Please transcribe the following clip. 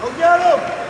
Go get him!